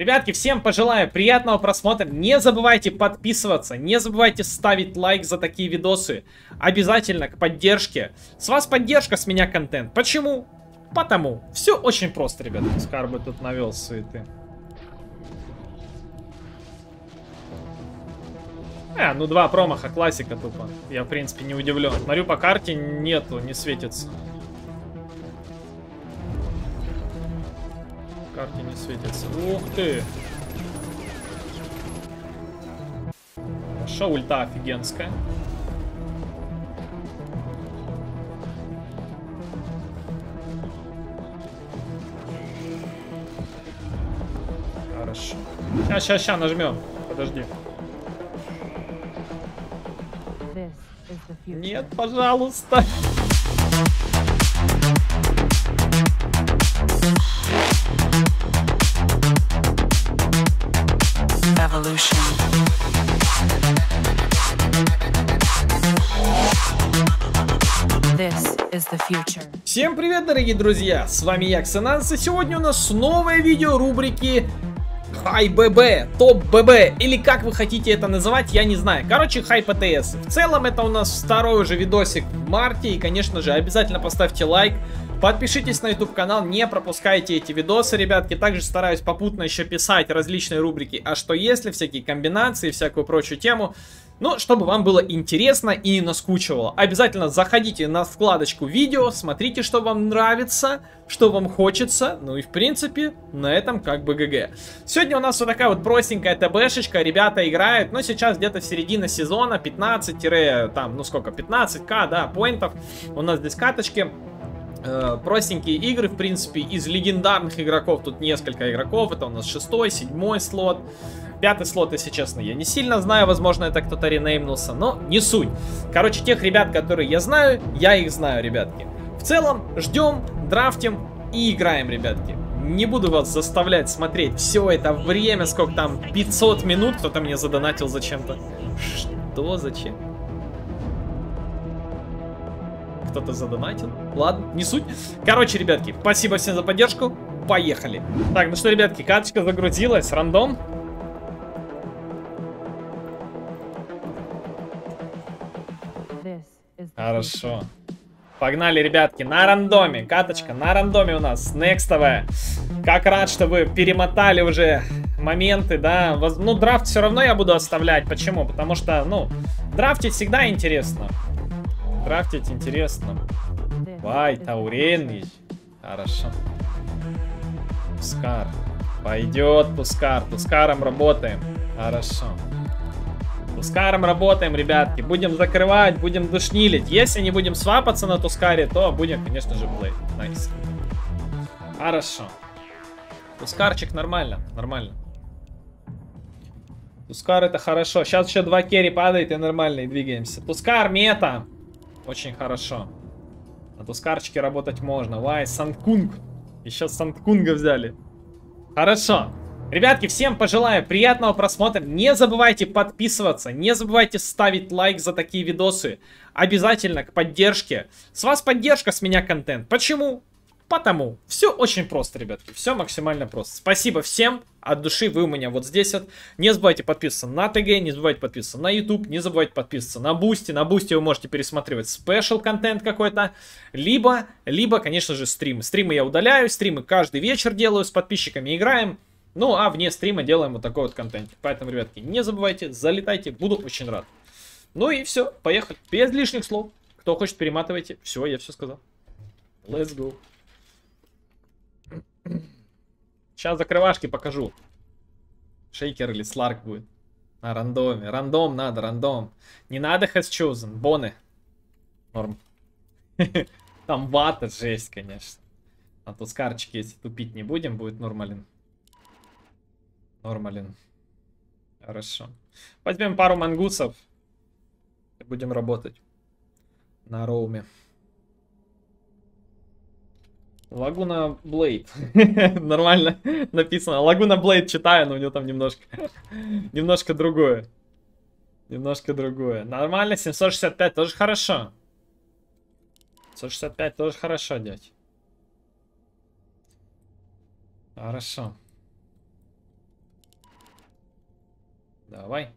Ребятки, всем пожелаю приятного просмотра. Не забывайте подписываться, не забывайте ставить лайк за такие видосы. Обязательно к поддержке. С вас поддержка, с меня контент. Почему? Потому. Все очень просто, ребят. Скарбы тут навел суеты. А, ну два промаха, классика тупо. Я, в принципе, не удивлен. Смотрю, по карте нету, не светится. Карте не светится. Ух ты! Хорошо, ульта офигенская. Хорошо. Сейчас, сейчас, сейчас нажмем. Подожди. Нет, пожалуйста. Всем привет, дорогие друзья! С вами я, Ксенанс, и сегодня у нас новое видео рубрики Хай ББ, Топ ББ, или как вы хотите это называть, я не знаю. Короче, Хай ПТС. В целом, это у нас второй уже видосик в марте, и, конечно же, обязательно поставьте лайк, Подпишитесь на YouTube канал, не пропускайте эти видосы, ребятки. Также стараюсь попутно еще писать различные рубрики «А что если?», всякие комбинации, всякую прочую тему. Ну, чтобы вам было интересно и не наскучивало. Обязательно заходите на вкладочку видео, смотрите, что вам нравится, что вам хочется. Ну и в принципе, на этом как бы ГГ. Сегодня у нас вот такая вот простенькая ТБшечка. Ребята играют, ну сейчас где-то середина сезона, 15, там, ну сколько, 15к, да, поинтов. У нас здесь каточки. Э, простенькие игры, в принципе, из легендарных игроков тут несколько игроков. Это у нас шестой, седьмой слот. Пятый слот, если честно, я не сильно знаю. Возможно, это кто-то ренеймнулся, но не суть. Короче, тех ребят, которые я знаю, я их знаю, ребятки. В целом, ждем, драфтим и играем, ребятки. Не буду вас заставлять смотреть все это время, сколько там, 500 минут. Кто-то мне задонатил зачем-то. Что? Зачем? кто-то задонатил. Ладно, не суть. Короче, ребятки, спасибо всем за поддержку. Поехали. Так, ну что, ребятки, карточка загрузилась. Рандом. Хорошо. Погнали, ребятки, на рандоме. Каточка на рандоме у нас. Некстовая. Как рад, что вы перемотали уже моменты, да. Ну, драфт все равно я буду оставлять. Почему? Потому что, ну, драфтить всегда интересно. Крафтить интересно. Вай, Таурен Хорошо. Пускар. Пойдет Пускар. Пускаром работаем. Хорошо. Тускаром работаем, ребятки. Будем закрывать, будем душнилить. Если не будем свапаться на Тускаре, то будем, конечно же, play. Nice. Хорошо. Тускарчик нормально, нормально. Тускар это хорошо. Сейчас еще два керри падает и нормально, и двигаемся. Тускар, мета. Очень хорошо. На тускарчике работать можно. Вай, Санкунг. Еще Санкунга взяли. Хорошо. Ребятки, всем пожелаю приятного просмотра. Не забывайте подписываться, не забывайте ставить лайк за такие видосы. Обязательно к поддержке. С вас поддержка, с меня контент. Почему? Потому. Все очень просто, ребятки. Все максимально просто. Спасибо всем. От души вы у меня вот здесь вот. Не забывайте подписываться на ТГ, не забывайте подписываться на YouTube, не забывайте подписываться на Boosty. На Boosty вы можете пересматривать special контент какой-то. Либо, либо, конечно же, стримы. Стримы я удаляю, стримы каждый вечер делаю, с подписчиками играем. Ну, а вне стрима делаем вот такой вот контент. Поэтому, ребятки, не забывайте, залетайте, буду очень рад. Ну и все, поехали. Без лишних слов. Кто хочет, перематывайте. Все, я все сказал. Let's go. Сейчас закрывашки покажу. Шейкер или Сларк будет. На рандоме. Рандом надо, рандом. Не надо has chosen. Боны. Норм. Там вата жесть, конечно. А то скарчик, если тупить не будем, будет нормален. Нормален. Хорошо. Возьмем пару мангусов. И будем работать. На роуме. Лагуна Блейд. Нормально написано. Лагуна Блейд читаю, но у него там немножко... немножко другое. Немножко другое. Нормально, 765 тоже хорошо. 765 тоже хорошо, дядь. Хорошо. Давай.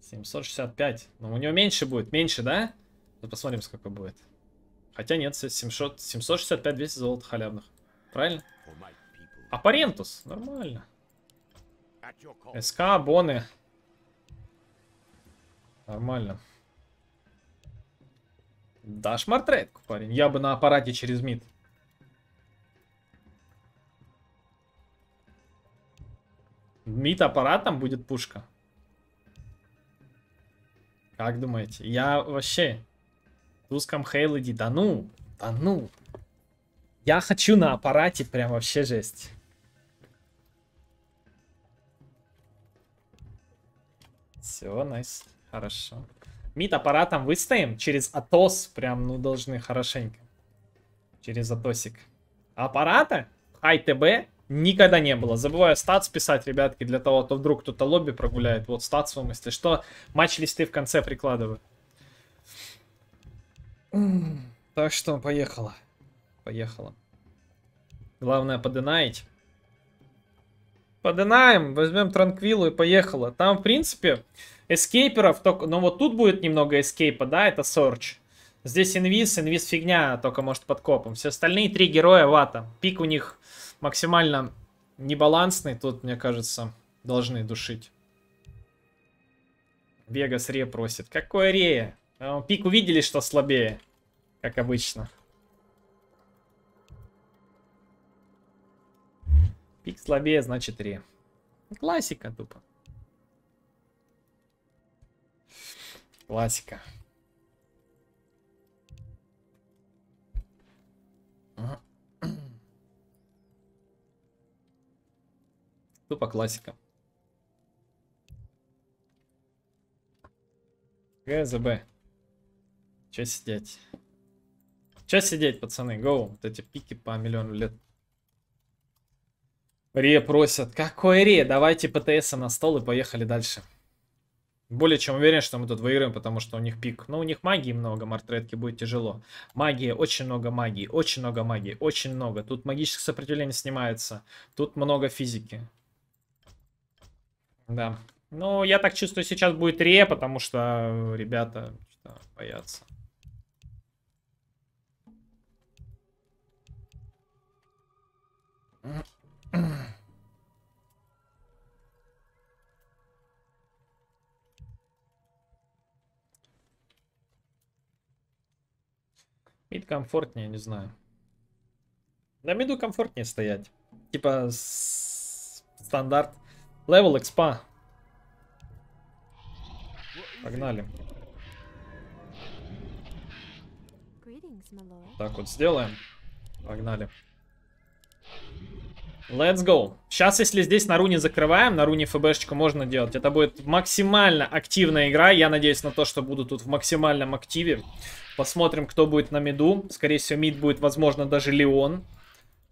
765. Но у него меньше будет. Меньше, да? Ну, посмотрим, сколько будет. Хотя нет, 700, 765 200 золота халявных. Правильно? Апарентус. Нормально. СК, боны. Нормально. Дашь мартретку, парень. Я бы на аппарате через мид. Мид аппаратом будет пушка. Как думаете? Я вообще... Тускам Хейл иди. Да ну, да ну. Я хочу на аппарате прям вообще жесть. Все, найс. Хорошо. Мид аппаратом выстоим. Через Атос прям, ну, должны хорошенько. Через Атосик. Аппарата? Хай ТБ? Никогда не было. Забываю статс писать, ребятки, для того, то вдруг кто-то лобби прогуляет. Вот статс вам, если что. Матч-листы в конце прикладываю. Так что, поехала. Поехала. Главное подинаить. Подинаем, возьмем транквилу и поехала. Там, в принципе, эскейперов только... Но вот тут будет немного эскейпа, да, это Сорч. Здесь инвиз, инвиз фигня, только может под копом. Все остальные три героя вата. Пик у них максимально небалансный. Тут, мне кажется, должны душить. Вегас Ре просит. Какой Ре? Пик увидели, что слабее. Как обычно. Пик слабее, значит Ре. Классика тупо. Классика. Тупо классика. ГЗБ. Че сидеть? Че сидеть, пацаны? Гоу. Вот эти пики по миллиону лет. Ре просят. Какой Ре? Давайте ПТС на стол и поехали дальше. Более чем уверен, что мы тут выиграем, потому что у них пик. Но у них магии много, мартретки будет тяжело. Магия, очень много магии, очень много магии, очень много. Тут магическое сопротивление снимается. Тут много физики. Да. Ну, я так чувствую, сейчас будет Ре, потому что ребята что, боятся. Мид комфортнее, не знаю. На миду комфортнее стоять. Типа стандарт. Левел экспа. Погнали. Так вот сделаем. Погнали. Let's go. Сейчас, если здесь на руне закрываем, на руне ФБшечку можно делать. Это будет максимально активная игра. Я надеюсь на то, что буду тут в максимальном активе. Посмотрим, кто будет на миду. Скорее всего, мид будет, возможно, даже Леон.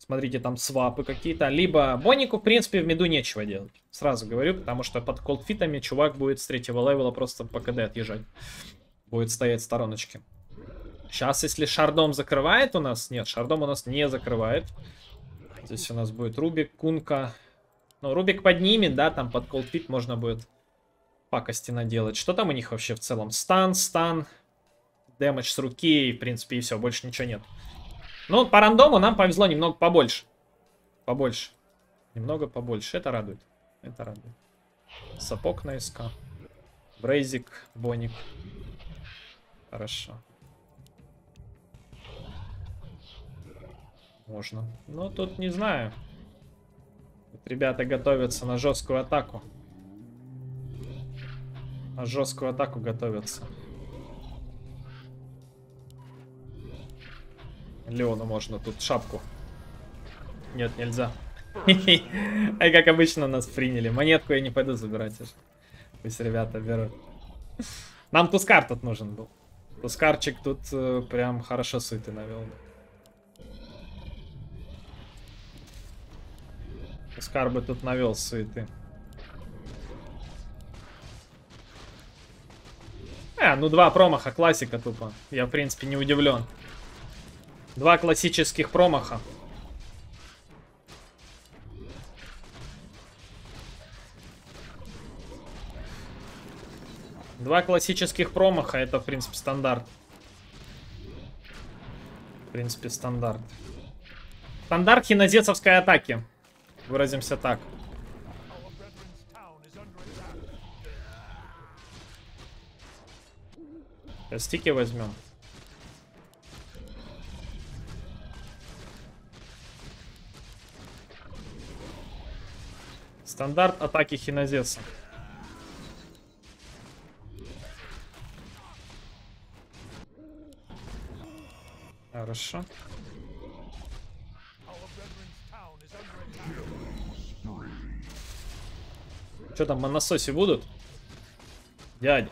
Смотрите, там свапы какие-то. Либо Бонику, в принципе, в миду нечего делать. Сразу говорю, потому что под cold feet ами чувак будет с третьего левела просто по КД отъезжать. Будет стоять в стороночке. Сейчас, если Шардом закрывает у нас... Нет, Шардом у нас не закрывает. Здесь у нас будет Рубик, Кунка. Ну, Рубик поднимет, да, там под cold feet можно будет пакости наделать. Что там у них вообще в целом? Стан, стан, дэмэдж с руки, в принципе, и все, больше ничего нет. Ну, по рандому нам повезло немного побольше. Побольше. Немного побольше. Это радует. Это радует. Сапог на СК. Брейзик, Боник. Хорошо. Можно. Но тут не знаю. Тут ребята готовятся на жесткую атаку. На жесткую атаку готовятся. Леону можно тут шапку. Нет, нельзя. А как обычно нас приняли. Монетку я не пойду забирать. Пусть ребята берут. Нам Тускар тут нужен был. Тускарчик тут э, прям хорошо суеты навел. Тускар бы тут навел суеты. А, ну два промаха, классика тупо. Я, в принципе, не удивлен. Два классических промаха. Два классических промаха, это, в принципе, стандарт. В принципе, стандарт. Стандарт хинозецовской атаки. Выразимся так. Стики возьмем. Стандарт атаки Хинозеса. Хорошо. Что там, монососи будут? Дядя.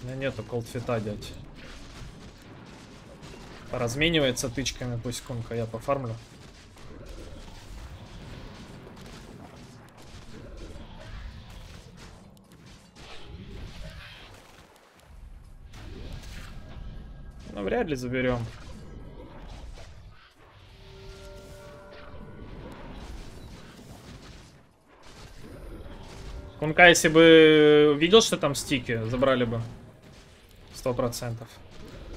У меня нету колдфита, дядь. Разменивается тычками, пусть кунка, я пофармлю. Вряд ли заберем. Кунка, если бы видел, что там стики, забрали бы. Сто процентов.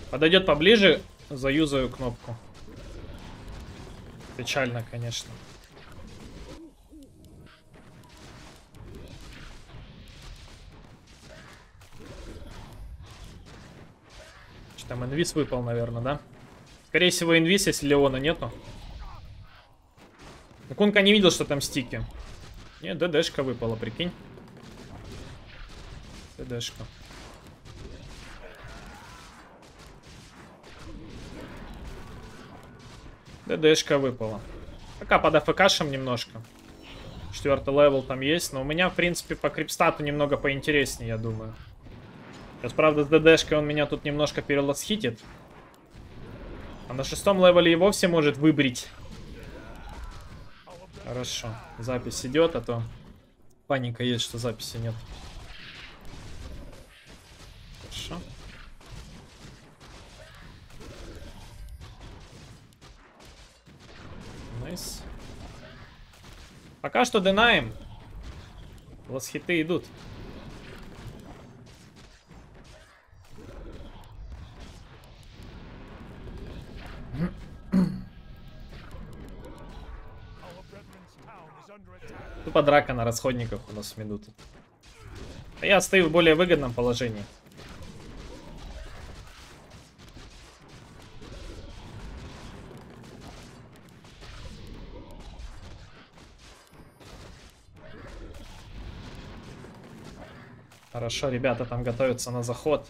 Подойдет поближе, заюзаю кнопку. Печально, конечно. Там, инвиз выпал, наверное, да? Скорее всего, инвиз, если Леона нету. Кунка не видел, что там стики. Не, ДДшка выпала, прикинь. ДДшка. ДДшка выпала. Пока под АФКшем немножко. Четвертый левел там есть. Но у меня, в принципе, по крипстату немного поинтереснее, я думаю. Сейчас, правда, с ДДшкой он меня тут немножко переластхитит. А на шестом левеле и вовсе может выбрить. Хорошо. Запись идет, а то паника есть, что записи нет. Хорошо. Nice. Пока что денаем. Лосхиты идут. Тупо драка на расходниках у нас минуты. А я стою в более выгодном положении. Хорошо, ребята там готовятся на заход.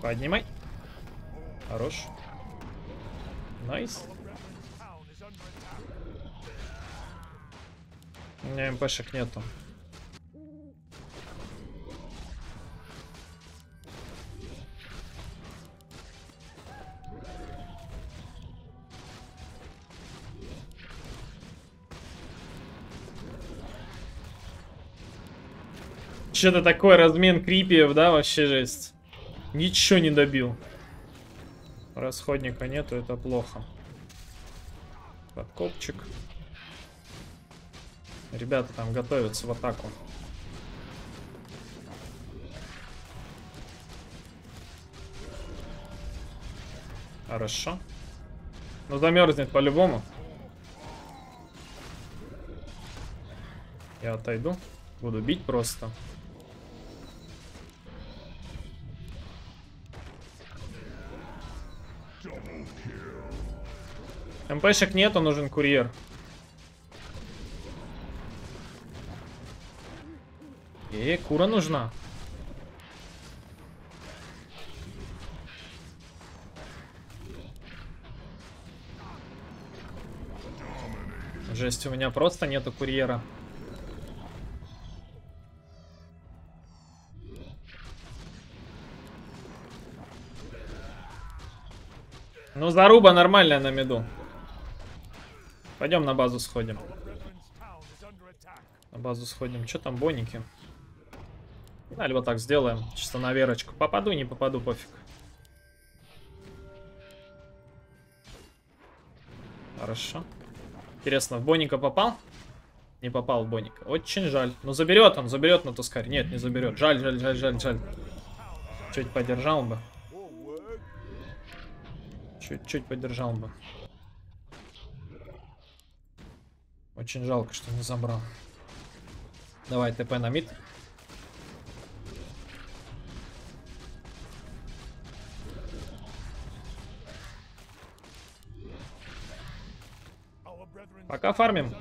Поднимай. Хорош. Nice. У меня МПшек нету. Что-то такой размен крипиев, да, вообще жесть. Ничего не добил. Расходника нету, это плохо. Подкопчик. Ребята там готовятся в атаку. Хорошо. Ну замерзнет по-любому. Я отойду. Буду бить просто. МПшек нету, нужен курьер. Э, кура нужна. Жесть, у меня просто нету курьера. Ну, заруба нормальная на меду. Пойдем на базу сходим. На базу сходим. Что там, боники? Да, либо так сделаем. Чисто на верочку. Попаду, не попаду, пофиг. Хорошо. Интересно, в боника попал? Не попал в Боника. Очень жаль. Ну заберет он, заберет на Тускаре. Нет, не заберет. Жаль, жаль, жаль, жаль, жаль. Чуть подержал бы. Чуть-чуть подержал бы. Очень жалко, что не забрал. Давай, ТП на мид. Пока фармим.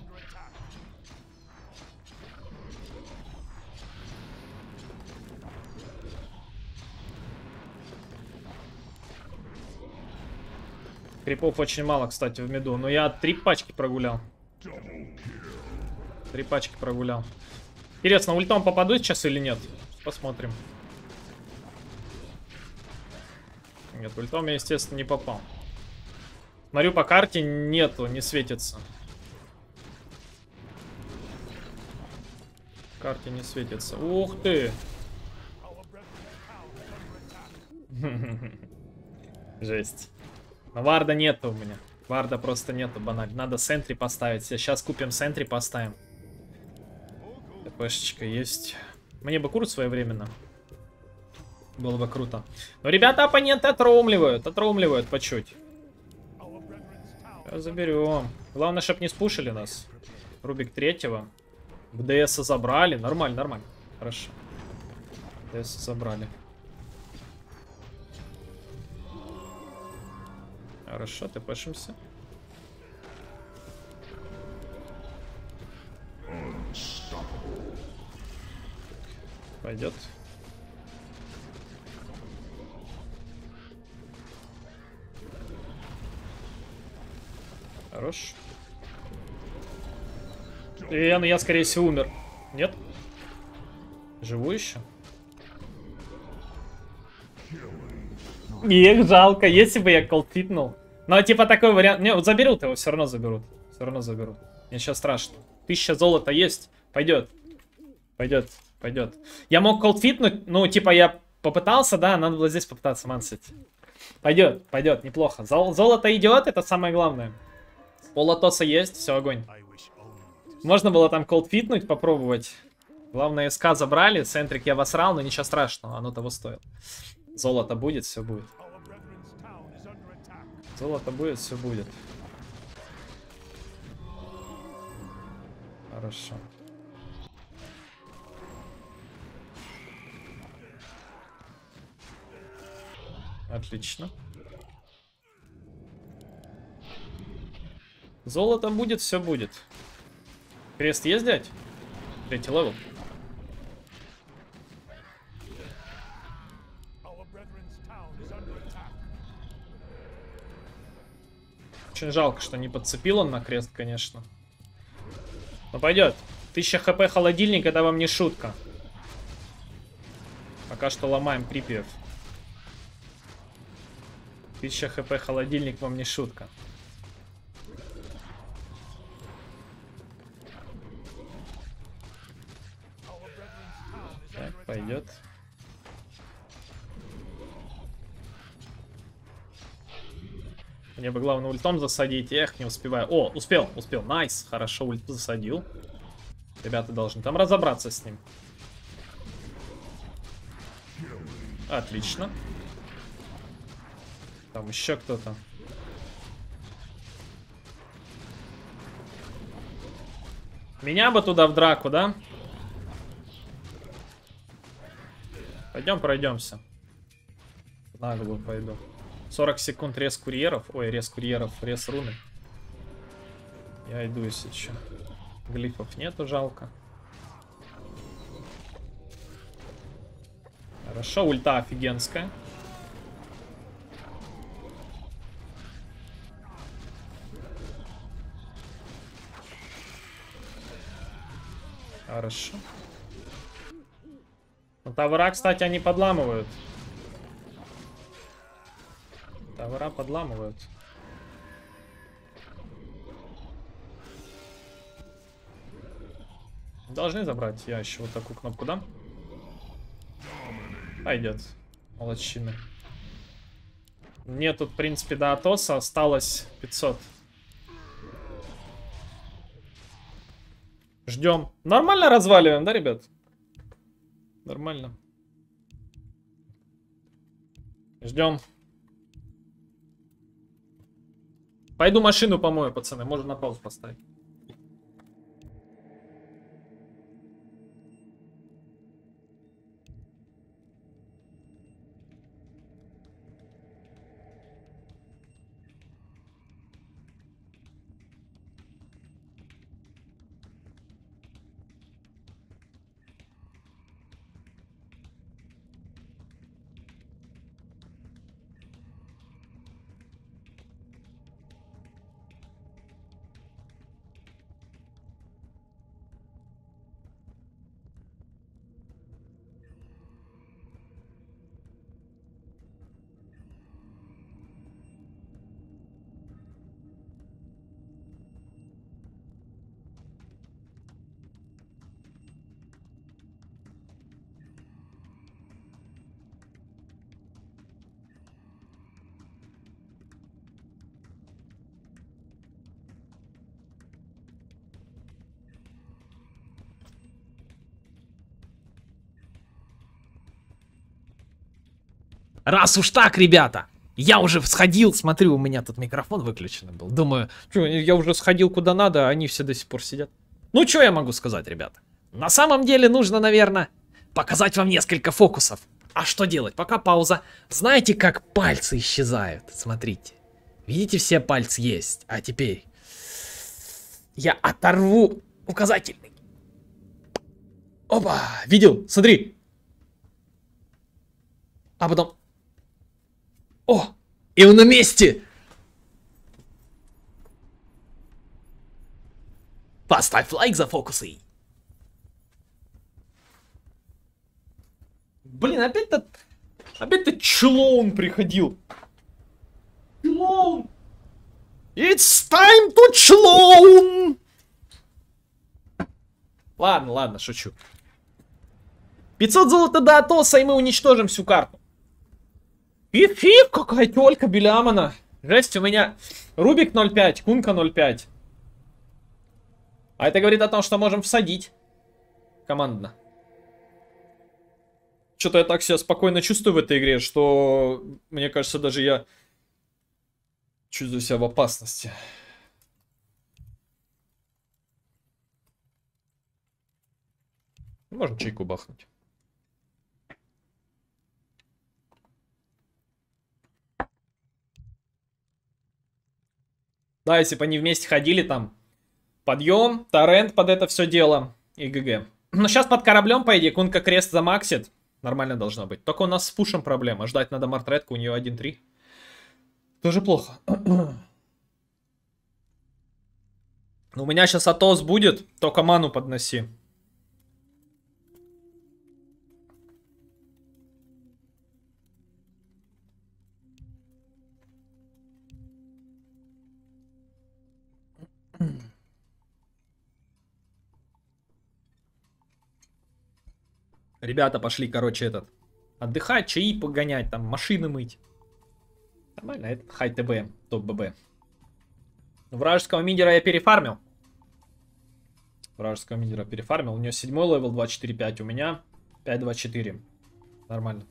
Крипов очень мало, кстати, в меду. Но я три пачки прогулял. Три пачки прогулял. Интересно, ультом попаду сейчас или нет? Посмотрим. Нет, ультом я, естественно, не попал. Смотрю, по карте нету, не светится. Карте не светится. Ух ты! Жесть. Но варда нету у меня. Варда просто нету, банально. Надо сентри поставить. Сейчас купим сентри, поставим. ТПшечка есть. Мне бы курс своевременно. Было бы круто. Но ребята оппоненты отромливают. Отромливают по чуть. Сейчас заберем. Главное, чтоб не спушили нас. Рубик третьего. В ДС забрали. Нормально, нормально. Хорошо. ДС забрали. Хорошо, ты пошимся. Пойдет. Хорош. Я, ну я, скорее всего, умер. Нет? Живу еще? Их жалко, если бы я колфитнул. Но типа такой вариант... Не, вот заберут его, все равно заберут. Все равно заберут. Мне сейчас страшно. Тысяча золота есть. Пойдет. Пойдет. Пойдет. Я мог колдфитнуть, ну, типа, я попытался, да, надо было здесь попытаться мансить. Пойдет, пойдет, неплохо. Зол золото идет, это самое главное. Полотоса есть, все, огонь. Можно было там колдфитнуть, попробовать. Главное, СК забрали, центрик я восрал, но ничего страшного, оно того стоит. Золото будет, все будет. Золото будет, все будет. Хорошо. Отлично. Золото будет, все будет. Крест есть дядь? Третий level. Очень жалко, что не подцепил он на крест, конечно. Но пойдет. 1000 хп холодильник, это вам не шутка. Пока что ломаем крипиев. 1000 хп холодильник вам не шутка. Пойдет. Мне бы главное ультом засадить. Эх, не успеваю. О, успел, успел. Nice. Хорошо, ульт засадил. Ребята должны там разобраться с ним. Отлично. Там еще кто-то. Меня бы туда в драку, да? Пойдем пройдемся. Наглую пойду. 40 секунд рез курьеров. Ой, рез курьеров, рез руны. Я иду, если что. Глифов нету, жалко. Хорошо, ульта офигенская. Хорошо. Ну, тавра, кстати, они подламывают. Тавра подламывают. Должны забрать. Я еще вот такую кнопку дам. Пойдет. Молодчины. Мне тут, в принципе, до Атоса осталось 500. Ждем. Нормально разваливаем, да, ребят? Нормально. Ждем. Пойду машину помою, пацаны. Можно на паузу поставить. Раз уж так, ребята, я уже сходил, смотрю, у меня тут микрофон выключен был. Думаю, что, я уже сходил куда надо, а они все до сих пор сидят. Ну, что я могу сказать, ребята? На самом деле нужно, наверное, показать вам несколько фокусов. А что делать? Пока пауза. Знаете, как пальцы исчезают? Смотрите. Видите, все пальцы есть. А теперь я оторву указательный. Опа, видел? Смотри. А потом о! И он на месте! Поставь лайк за фокусы. Блин, опять-то... Опять-то Члоун приходил. Члоун! It's time to Члоун! Ладно, ладно, шучу. 500 золота до Атоса, и мы уничтожим всю карту. Фиф-фиф, какая тёлька Белямана. Жесть, у меня Рубик 0.5, Кунка 0.5. А это говорит о том, что можем всадить. Командно. Что-то я так себя спокойно чувствую в этой игре, что мне кажется, даже я чувствую себя в опасности. Можно чайку бахнуть. Да, если бы они вместе ходили там, подъем, торрент под это все дело и GG. Но сейчас под кораблем, по идее, Кунка крест замаксит. Нормально должно быть. Только у нас с push ем проблема. Ждать надо мортредку, у нее 1-3. Тоже плохо. у меня сейчас Атос будет, только ману подноси. Ребята пошли, короче, этот, отдыхать, чаи погонять, там, машины мыть. Нормально, это хай ТБ, топ ББ. Вражеского мидера я перефармил. Вражеского мидера перефармил. У него седьмой level 2.4.5, у меня 5.2.4. Нормально.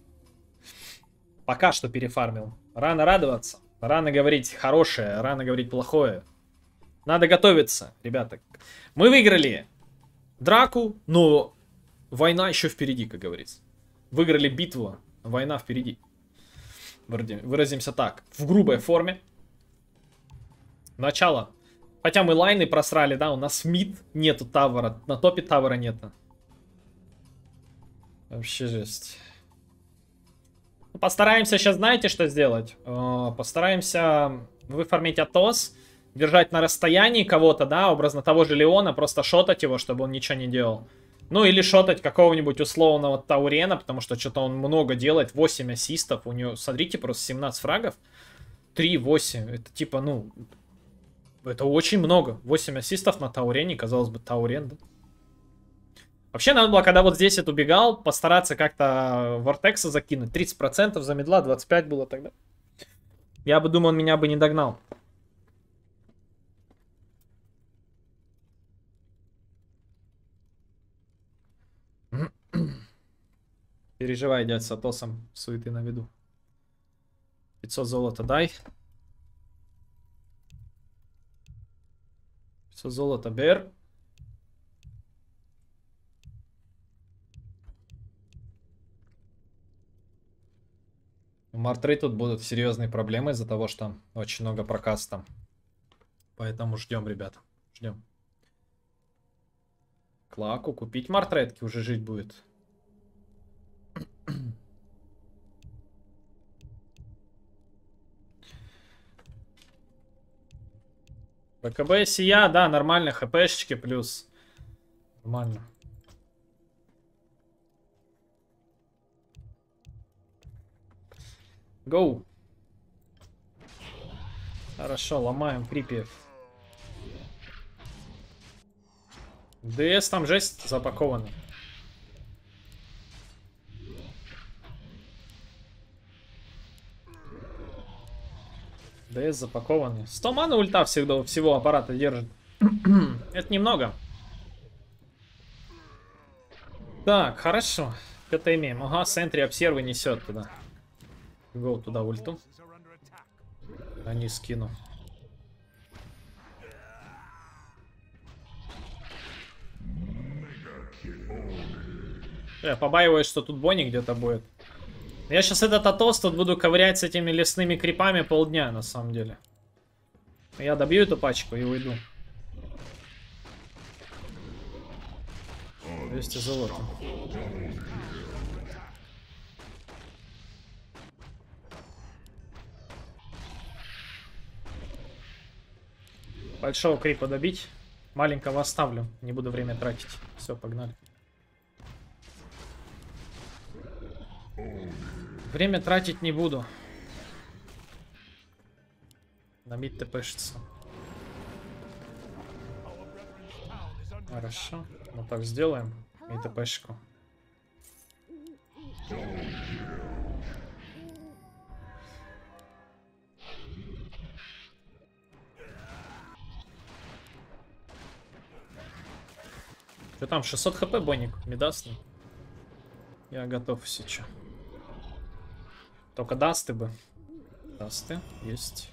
Пока что перефармил. Рано радоваться. Рано говорить хорошее, рано говорить плохое. Надо готовиться, ребята. Мы выиграли драку, но Война еще впереди, как говорится. Выиграли битву, война впереди. Выразимся так. В грубой форме. Начало. Хотя мы лайны просрали, да, у нас мид нету тавера. На топе тавера нету. Вообще жесть. Ну, постараемся сейчас, знаете, что сделать? Э, постараемся выформить Атос, держать на расстоянии кого-то, да, образно того же Леона, просто шотать его, чтобы он ничего не делал. Ну, или шотать какого-нибудь условного Таурена, потому что что-то он много делает. 8 ассистов. У него, смотрите, просто 17 фрагов. 3-8. Это типа, ну... Это очень много. 8 ассистов на Таурене. Казалось бы, Таурен, да? Вообще, надо было, когда вот здесь это убегал, постараться как-то Вортекса закинуть. 30% за медла, 25 было тогда. Я бы думал, он меня бы не догнал. Переживай, дядь, с суеты на виду. 500 золота дай. 500 золота бер. Мартры тут будут серьезные проблемы из-за того, что очень много прокаста. Поэтому ждем, ребят. Ждем. Клаку купить мартретки уже жить будет. БКБ сия, да, нормально, хпшечки плюс. Нормально. Гоу. Хорошо, ломаем крипи. ДС там жесть запакованный. ДС запакованный. 100 маны ульта всегда всего аппарата держит. Это немного. Так, хорошо. Это имеем. Ага, центре обсервы несет туда. Гоу туда ульту. Они скину. Я побаиваюсь, что тут Бонни где-то будет. Я сейчас этот Атос тут буду ковырять с этими лесными крипами полдня, на самом деле. Я добью эту пачку и уйду. 200 золота. Большого крипа добить. Маленького оставлю. Не буду время тратить. Все, погнали. Время тратить не буду. На мид тпшится. Хорошо. Вот так сделаем. И тпшку. Что там, 600 хп, Боник? Медасный? Я готов сейчас. Только дасты бы. Дасты есть.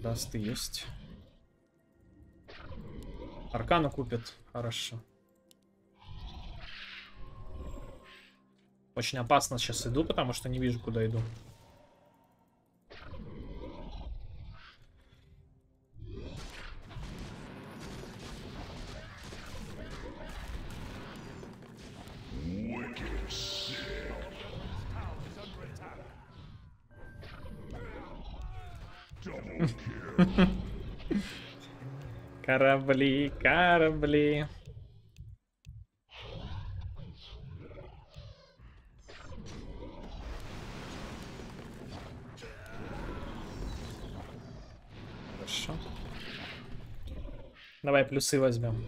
Дасты есть. Аркану купят. Хорошо. Очень опасно сейчас иду, потому что не вижу, куда иду. Корабли, корабли. Хорошо. Давай плюсы возьмем.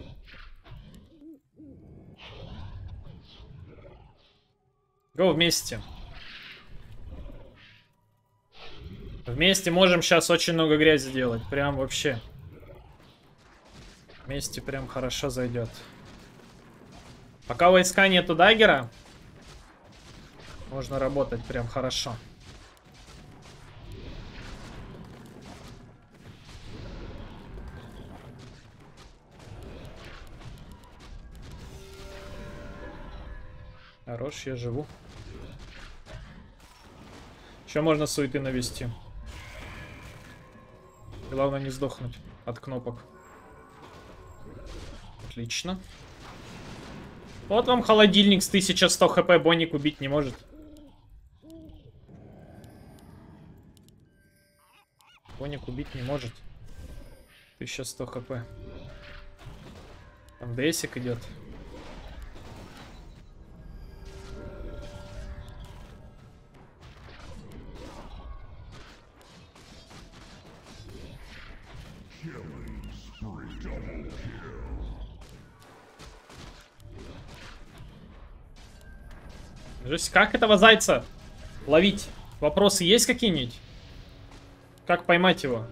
Го вместе. Вместе можем сейчас очень много грязи делать. Прям вообще. Вместе прям хорошо зайдет. Пока войска нету даггера, можно работать прям хорошо. Хорош, я живу. Еще можно суеты навести. Главное не сдохнуть от кнопок. Отлично. Вот вам холодильник с 1100 хп, Бонник убить не может. Бонник убить не может. 1100 хп. Там ДСик идет. Жесть, как этого зайца ловить? Вопросы есть какие-нибудь? Как поймать его?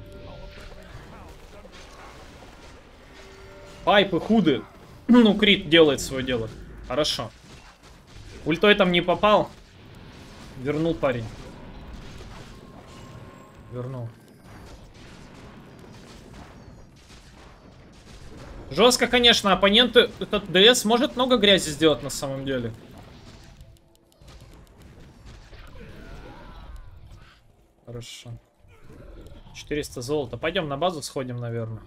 Пайпы худы. ну, Крит делает свое дело. Хорошо. Ультой там не попал. Вернул парень. Вернул. Жестко, конечно, оппоненты... Этот ДС может много грязи сделать на самом деле. Хорошо. 400 золота. Пойдем на базу сходим, наверное.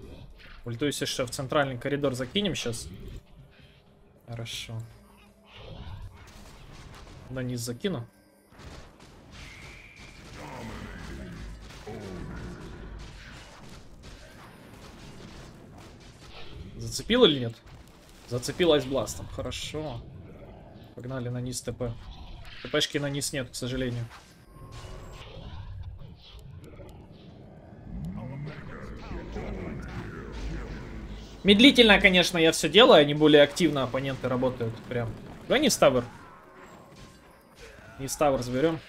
Ульту, что, в центральный коридор закинем сейчас. Хорошо. На низ закину. Зацепил или нет? Зацепил айсбластом. Хорошо. Погнали на низ ТП. ТПшки на низ нет, к сожалению. Медлительно, конечно, я все делаю, они более активно оппоненты работают. Прям. Гони ставр. Не ставр заберем.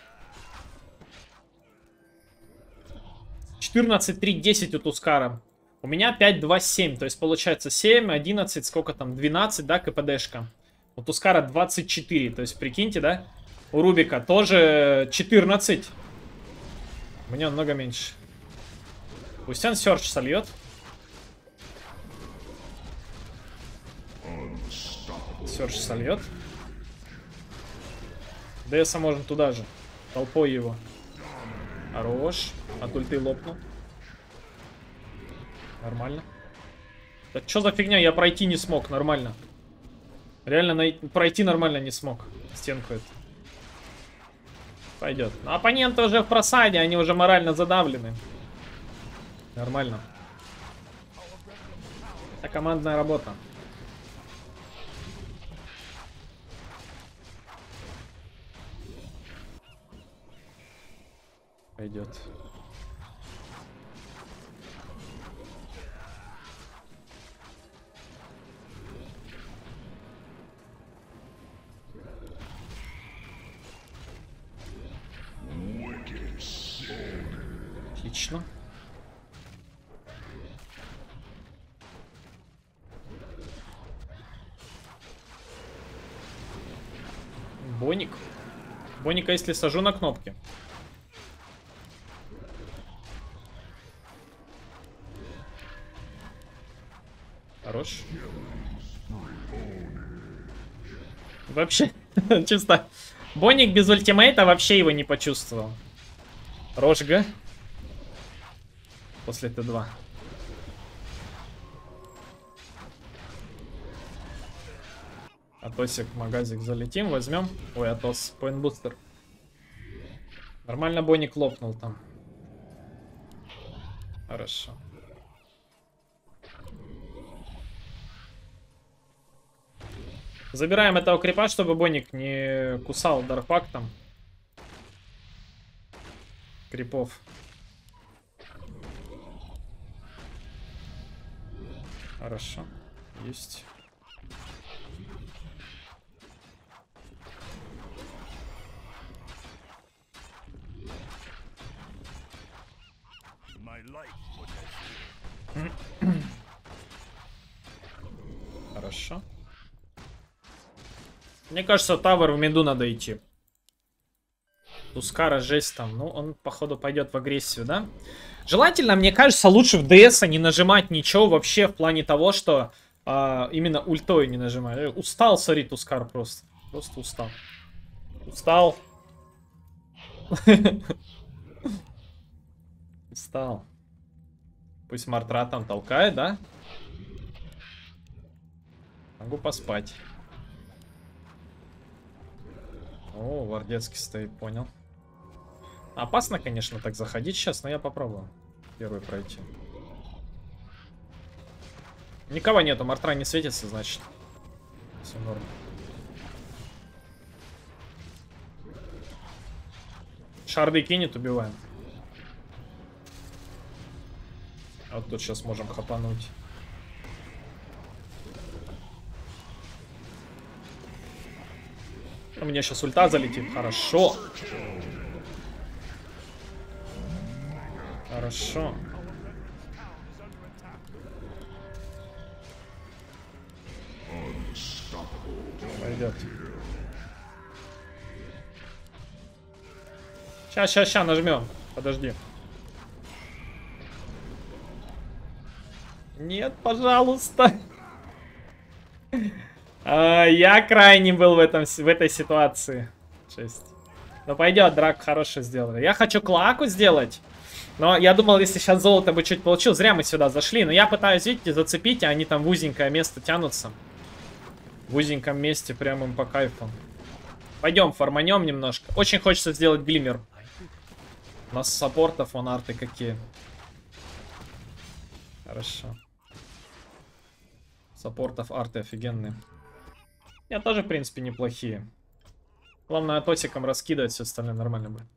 14-3-10 у Тускара. У меня 5, 2, 7. То есть получается 7, 11, сколько там, 12, да, КПДшка. У Тускара 24. То есть прикиньте, да? У Рубика тоже 14. У меня много меньше. Пусть он серч сольет. Серч сольет. ДСа можно туда же. Толпой его. Хорош. От ульты лопнул. Нормально. Да что за фигня? Я пройти не смог, нормально. Реально на... пройти нормально не смог. Стенку эту. Пойдет. Но оппоненты уже в просаде, они уже морально задавлены. Нормально. Это командная работа. Пойдет. Отлично. Боник. Боника, если сажу на кнопки. Хорош. Вообще, чисто. Боник без ультимейта вообще его не почувствовал. Рожга. После Т2. Атосик, магазик залетим, возьмем. Ой, Атос, поинтбустер. Нормально Боник лопнул там. Хорошо. Забираем этого крипа, чтобы Боник не кусал Дарпак там. Крипов. Хорошо. Есть. Хорошо. Мне кажется, Тавер в меду надо идти. Тускара жесть там. Ну, он, походу, пойдет в агрессию, да? Желательно, мне кажется, лучше в ДС не нажимать ничего вообще в плане того, что а, именно ультой не нажимать. Э, устал, смотри, Тускар просто. Просто устал. Устал. Устал. Пусть Мартра там толкает, да? Могу поспать. О, Вардецкий стоит, понял. Опасно, конечно, так заходить сейчас, но я попробую первый пройти. Никого нету, Мартра не светится, значит. Все норм. Шарды кинет, убиваем. А вот тут сейчас можем хапануть. У меня сейчас ульта залетит. Хорошо. Хорошо. Пойдет. Сейчас, сейчас, сейчас нажмем. Подожди. Нет, пожалуйста. А, я крайне был в, этом, в этой ситуации. Жесть. Ну пойдет, драк хороший сделали. Я хочу клаку сделать. Но я думал, если сейчас золото бы чуть получил, зря мы сюда зашли. Но я пытаюсь, видите, зацепить, а они там в узенькое место тянутся. В узеньком месте, прям им по кайфу. Пойдем, форманем немножко. Очень хочется сделать глиммер. У нас саппортов, вон арты какие. Хорошо. Саппортов арты офигенные. Я тоже, в принципе, неплохие. Главное, тосиком раскидывать, все остальное нормально будет.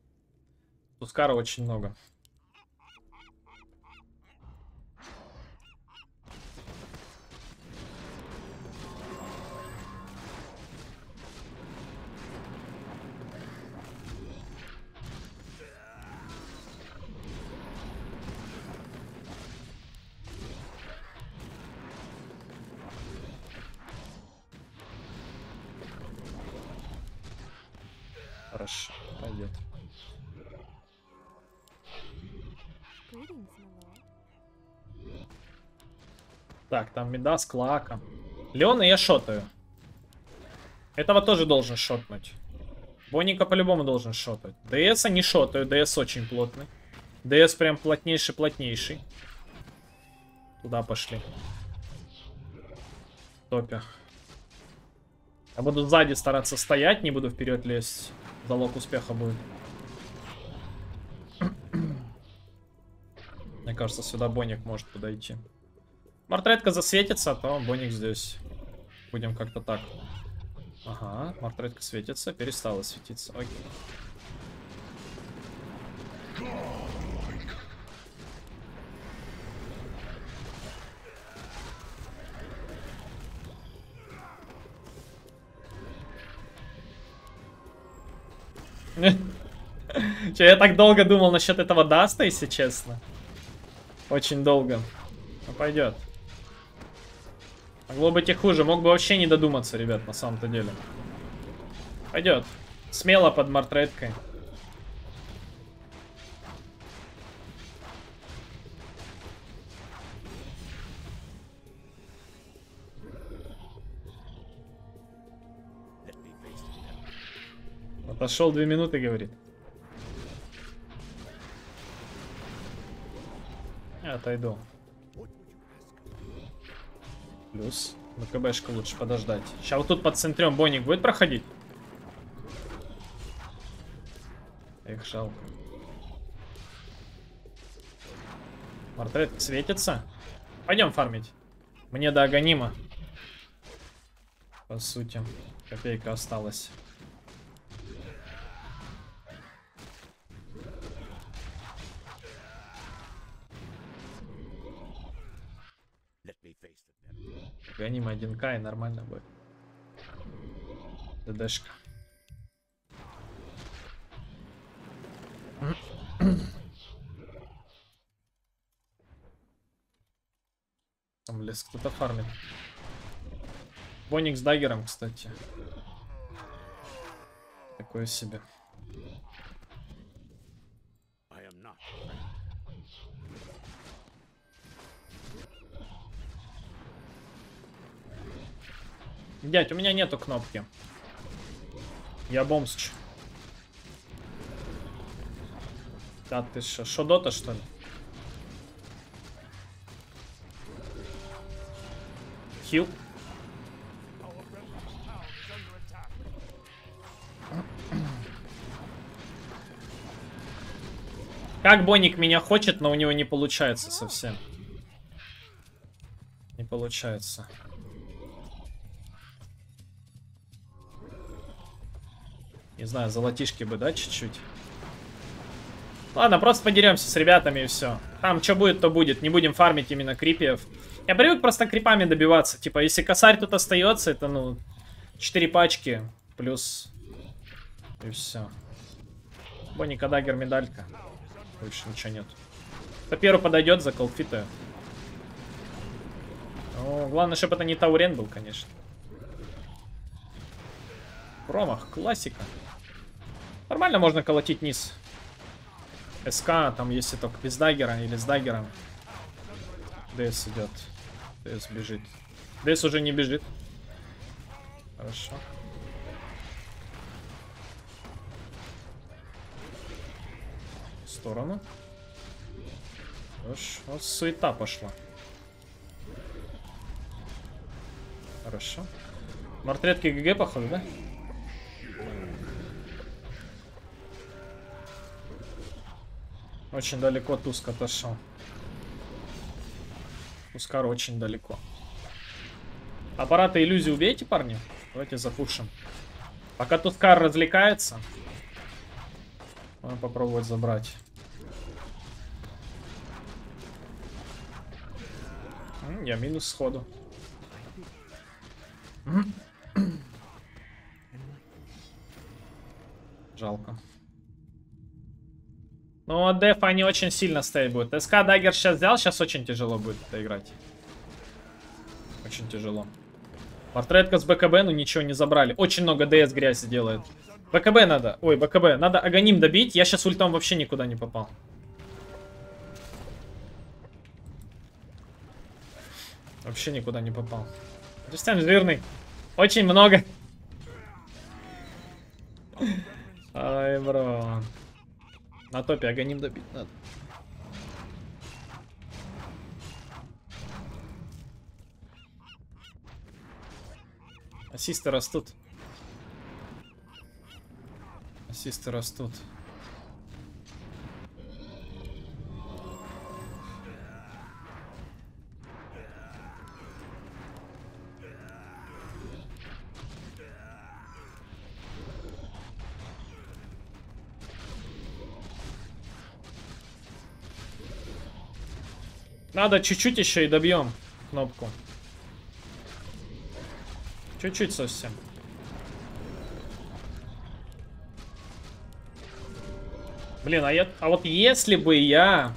Тускара очень много. Так, там Медас, Клака. Леона я шотаю. Этого тоже должен шотнуть. Боника по-любому должен шотать. ДС не шотаю, ДС очень плотный. ДС прям плотнейший-плотнейший. Туда пошли. Топе. Я буду сзади стараться стоять, не буду вперед лезть. Залог успеха будет. Мне кажется, сюда Боник может подойти. Мартретка засветится, а то Боник здесь. Будем как-то так. Ага, мартретка светится, перестала светиться. Окей. Че, я так долго думал насчет этого Dust а, если честно. Очень долго. Ну, пойдет. Могло быть и хуже. Мог бы вообще не додуматься, ребят, на самом-то деле. Пойдет. Смело под мортредкой. Отошел две минуты, говорит. Отойду. Плюс. БКБшка лучше подождать. Сейчас вот тут под центрем бойник будет проходить? Эх, жалко. Портрет светится? Пойдем фармить. Мне до Аганима. По сути. Копейка осталась. Гоним 1к и нормально будет. ДДшка. Там лес кто-то фармит. Боник с даггером, кстати. Такое себе. Дядь, у меня нету кнопки. Я бомсч. Да ты что, шодота что ли? Хил. Как Боник меня хочет, но у него не получается совсем. Не получается. Знаю, золотишки бы, да, чуть-чуть? Ладно, просто подеремся с ребятами и все. Там что будет, то будет. Не будем фармить именно крипиев. Я привык просто крипами добиваться. Типа, если косарь тут остается, это, ну, 4 пачки плюс... И все. Бонника, дагер, медалька. Больше ничего нет. Первому подойдет за колфита. Ну, главное, чтобы это не Таурен был, конечно. Промах, классика. Нормально можно колотить низ. СК, там если только без даггера или с даггером. ДС идет. ДС бежит. ДС уже не бежит. Хорошо. В сторону. Хорошо. Суета пошла. Хорошо. Мартретки ГГ, походу, да? Очень далеко Туск отошел. Тускар очень далеко. Аппараты иллюзии убейте, парни. Давайте запушим. Пока Тускар развлекается, можно попробовать забрать. Я минус сходу. Жалко. Ну, деф они очень сильно стоять будут. СК Даггер сейчас взял, сейчас очень тяжело будет это играть. Очень тяжело. Портретка с БКБ, ну ничего не забрали. Очень много ДС грязи делает. БКБ надо. Ой, БКБ. Надо Аганим добить. Я сейчас ультом вообще никуда не попал. Вообще никуда не попал. Кристиан жирный. Очень много. Ай, бро. На топе Аганим добить надо. Ассисты растут. Ассисты растут. Надо чуть-чуть еще и добьем кнопку. Чуть-чуть совсем. Блин, а, я, а вот если бы я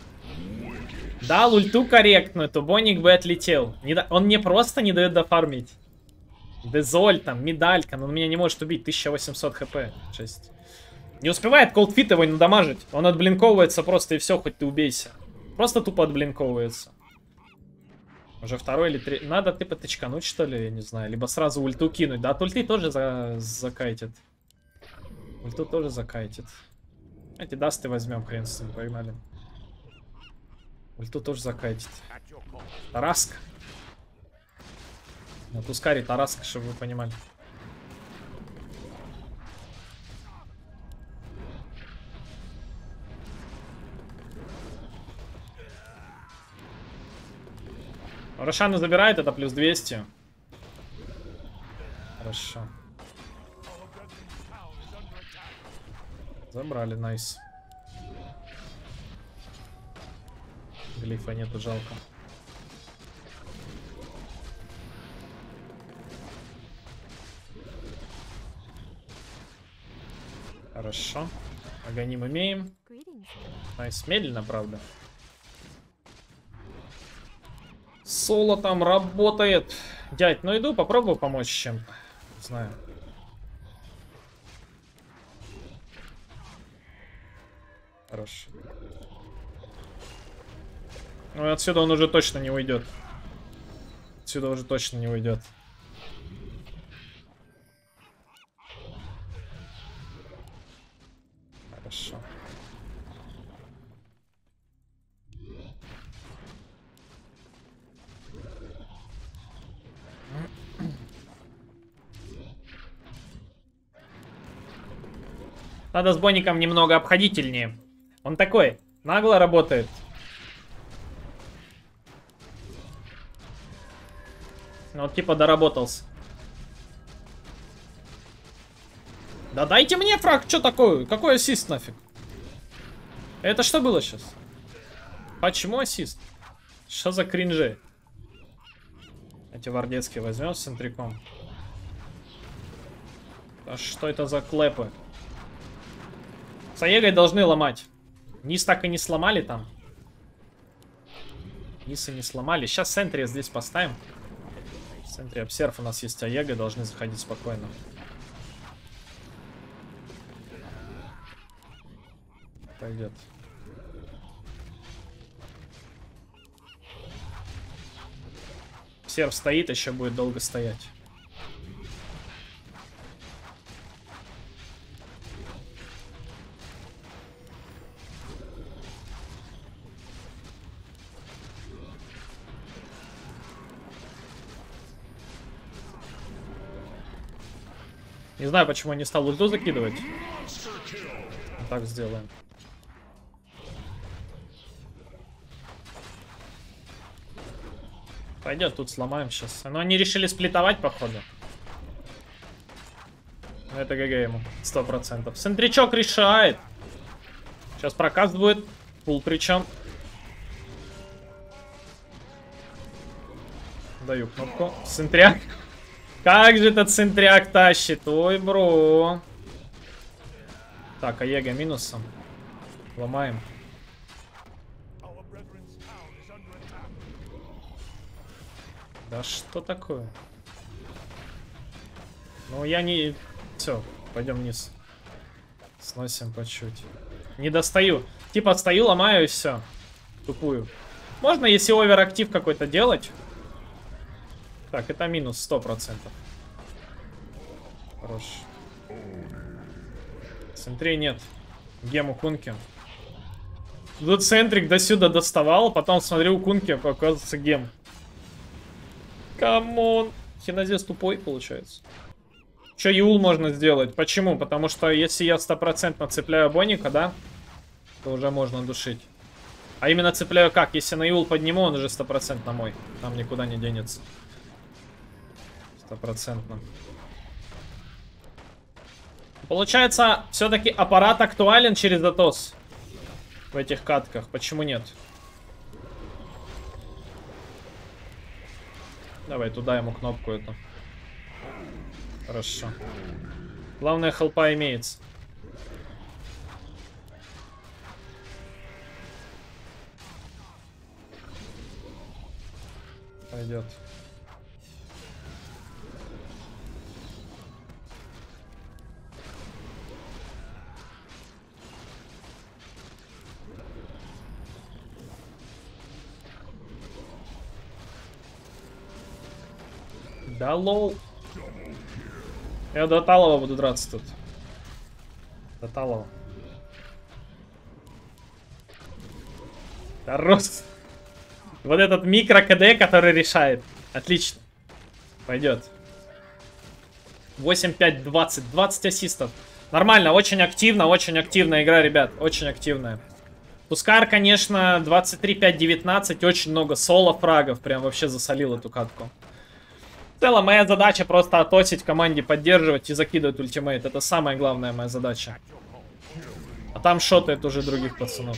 дал ульту корректную, то Боник бы отлетел. Не да, он мне просто не дает дофармить. Дезоль, там, медалька, но он меня не может убить. 1800 хп. 6. Не успевает колдфит его не дамажить. Он отблинковывается просто и все, хоть ты убейся. Просто тупо отблинковывается. Уже второй или третий. Надо типа тычкануть, что ли, я не знаю. Либо сразу ульту кинуть. Да, от ульты тоже за... закайтит. Ульту тоже закайтит. Эти дасты возьмем, хрен с ним, погнали. Ульту тоже закайтит. Тараска. На Тускаре Тараска, чтобы вы понимали. Рошана забирает, это плюс 200. Хорошо. Забрали, найс. Глифа нету, жалко. Хорошо. Агоним имеем. Nice, медленно, правда. Соло там работает. Дядь, ну иду, попробую помочь чем-то. Знаю. Хорошо. Ну отсюда он уже точно не уйдет. Отсюда уже точно не уйдет. Хорошо. Надо с Боником немного обходительнее. Он такой, нагло работает. Ну, вот типа доработался. Да дайте мне фраг, что такое? Какой ассист нафиг? Это что было сейчас? Почему ассист? Что за кринжи? Эти вардецкие возьмем с центриком. А что это за клепы? Саегой должны ломать. Низ так и не сломали там. Ниса не сломали. Сейчас Сентрия здесь поставим. Сентрия обсерв у нас есть Аега, должны заходить спокойно. Пойдет. Серв стоит, еще будет долго стоять. Не знаю, почему я не стал ульту закидывать. Так сделаем. Пойдет, тут сломаем сейчас. Но они решили сплитовать, походу. Это ГГ ему, сто процентов. Центричок решает. Сейчас прокаст будет. Пул причем. Даю кнопку. Центряк. Как же этот центряк тащит? Ой, бро. Так, а Ега минусом. Ломаем. Да что такое? Ну, я не... Все, пойдем вниз. Сносим по чуть. Не достаю. Типа отстаю, ломаю и все. Тупую. Можно, если оверактив какой-то делать. Так, это минус 100%. Хорош. Центре нет. Гему Кунки. Тут центрик до сюда доставал, потом смотрел Кунки, оказывается гем. Камон. Хинозес тупой, получается. Че Юл можно сделать? Почему? Потому что если я стопроцентно цепляю Боника, да, то уже можно душить. А именно цепляю как? Если на Юл подниму, он уже стопроцентно мой. Там никуда не денется. Стопроцентно. Получается, все-таки аппарат актуален через Атос. В этих катках. Почему нет? Давай туда ему кнопку эту. Хорошо. Главное, хелпа имеется. Пойдет. Да лол. Я до Талова буду драться тут. До Талова. Хорош. Вот этот микро КД, который решает. Отлично. Пойдет. 8, 5, 20. 20 ассистов. Нормально, очень активно, очень активная игра, ребят. Очень активная. Пускар, конечно, 23, 5, 19. Очень много соло-фрагов. Прям вообще засолил эту катку целом моя задача просто отосить команде, поддерживать и закидывать ультимейт. Это самая главная моя задача. А там шотает уже других пацанов.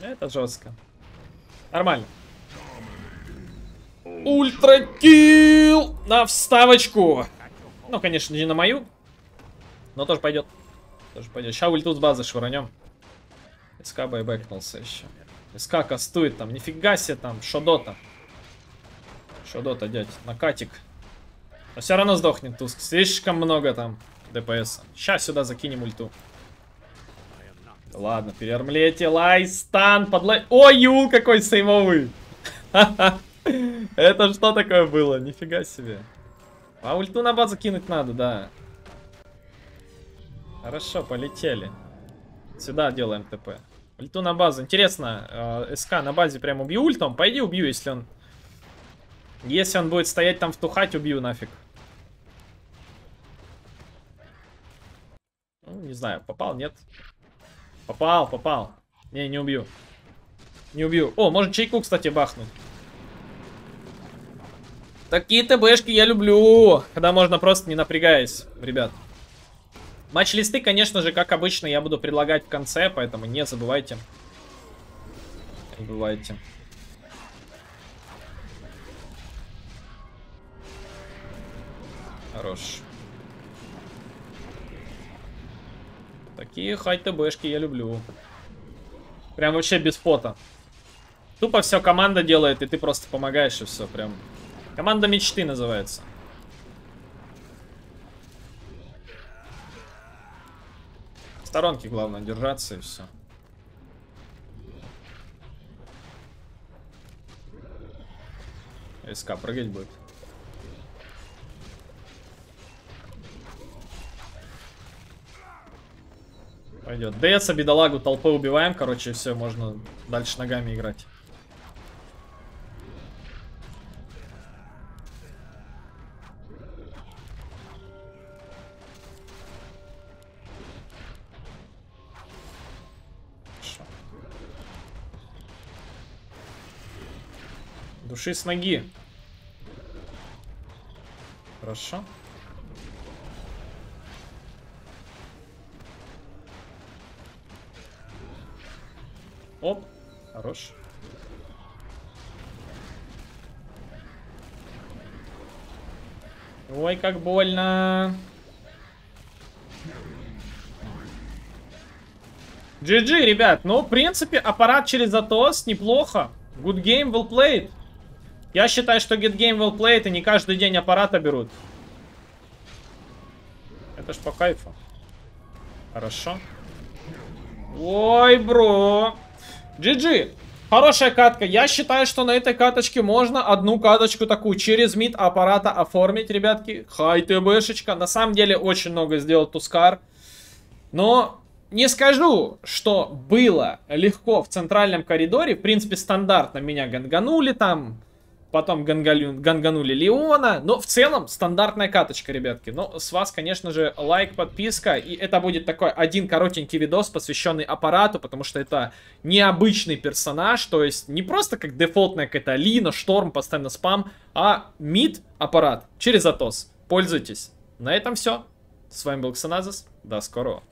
Это жестко. Нормально. Ультракил на вставочку. Ну, конечно, не на мою. Но тоже пойдет. Тоже пойдет. Сейчас ульту с базы швырнем. СК байбекнулся еще. СК кастует там. Нифига себе там. Шодота. Что дота, дядь? Накатик. Но все равно сдохнет Туск. Слишком много там ДПС. Сейчас сюда закинем ульту. Ладно, переармлете. Лайстан подлай... О, Юл какой сейвовый. Это что такое было? Нифига себе. А ульту на базу кинуть надо, да. Хорошо, полетели. Сюда делаем ТП. Ульту на базу. Интересно, э, СК на базе прям убью ультом? Пойди убью, если он если он будет стоять там втухать, убью нафиг. Ну, не знаю, попал, нет? Попал, попал. Не, не убью. Не убью. О, может чайку, кстати, бахнуть. Такие ТБшки я люблю, когда можно просто не напрягаясь, ребят. Матч-листы, конечно же, как обычно, я буду предлагать в конце, поэтому не забывайте. Не забывайте. Хорош. Такие хай-ТБшки я люблю. Прям вообще без фото. Тупо все команда делает, и ты просто помогаешь, и все. Прям. Команда мечты называется. В сторонке главное держаться, и все. СК прыгать будет. Пойдет. Деца, бедолагу, толпы убиваем. Короче, все, можно дальше ногами играть. Души с ноги. Хорошо. Хорош. Ой, как больно. GG, ребят. Ну, в принципе, аппарат через Атос неплохо. Good game, well played. Я считаю, что get game well played и не каждый день аппарата берут. Это ж по кайфу. Хорошо. Ой, бро. GG. Хорошая катка. Я считаю, что на этой каточке можно одну каточку такую через мид аппарата оформить, ребятки. Хай ТБшечка. На самом деле очень много сделал Тускар. Но не скажу, что было легко в центральном коридоре. В принципе, стандартно меня ганганули там потом гангали, ганганули Леона. Но в целом стандартная каточка, ребятки. Но с вас, конечно же, лайк, подписка. И это будет такой один коротенький видос, посвященный аппарату, потому что это необычный персонаж. То есть не просто как дефолтная какая-то Лина, Шторм, постоянно спам, а мид аппарат через Атос. Пользуйтесь. На этом все. С вами был Ксеназис. До скорого.